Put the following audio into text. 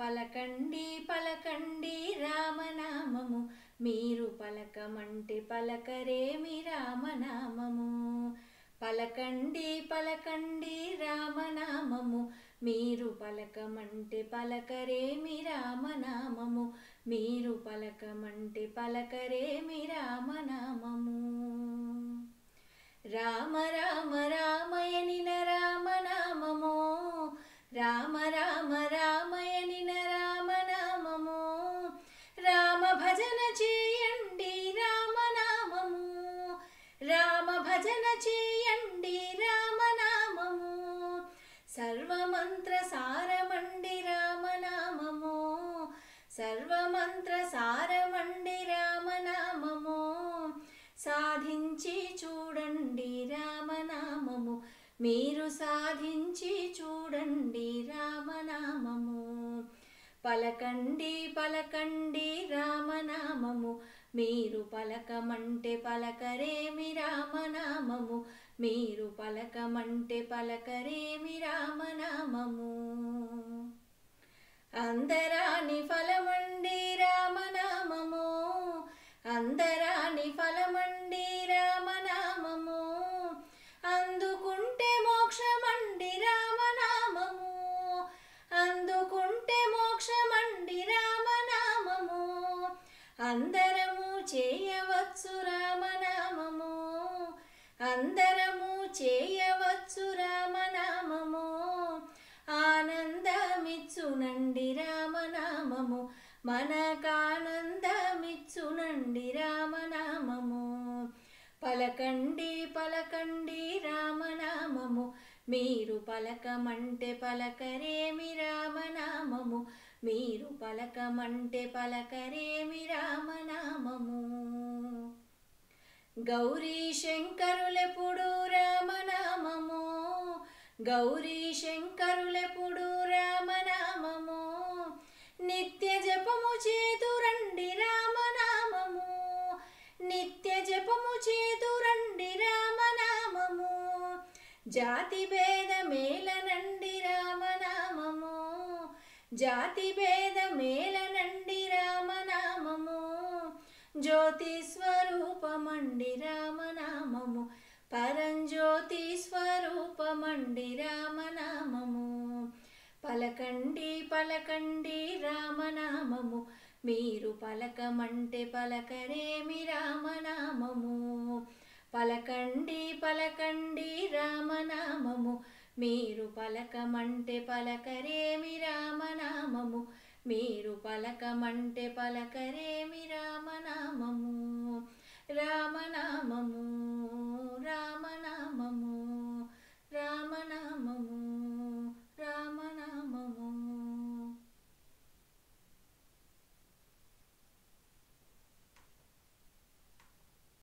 పలకండి పలకండి రామనామము. మీరు పలకమంటే పలకరేమి రామనామము. పలకండి పలకండి రామనామము. మీరు పలకమంటే పలకరేమి రామనామము. మీరు పలకమంటే పలకరేమి రామనామము. రామ రామ రామ భజన చేయండి రామనామము. సర్వమంత్ర సారమండి రామనామము. సర్వమంత్ర సారమండి రామనామము. సాధించి చూడండి రామనామము. మీరు సాధించి చూడండి రామనామము. పలకండి పలకండి రామనామము. మీరు పలకమంటే పలకరేమి రామనామము? మీరు పలకమంటే పలకరేమి రామనామము? అందరాని ఫల చేయవచ్చు రామనామము. అందరము చేయవచ్చు రామనామము. ఆనందమిచ్చునండి రామనామము. మనకానందమిచ్చునండి రామనామము. పలకండి పలకండి రామనామము. మీరు పలకమంటే పలకరేమి రామ మీరు పలకమంటే పలకరేమి రామనామము. గౌరీ శంకరులెప్పుడు రామనామము. గౌరీ శంకరులెప్పుడు రామనామము. నిత్య జపము చేతురండి రామనామము. నిత్య జపము చేతురండి రామనామము. జాతి భేద మేలనండి జాతి భేద మేలనండి రామనామము. జ్యోతి స్వరూపమండి రామనామము. పరంజ్యోతి స్వరూపమండి రామనామము. పలకండి పలకండి రామనామము. మీరు పలకమంటే పలకరేమి రామనామము. పలకండి పలకండి రామనామము. మీరు పలకమంటే పలకరేమి రామనామము? మీరు పలకమంటే పలకరేమి రామనామము? రామనామము రామనామము.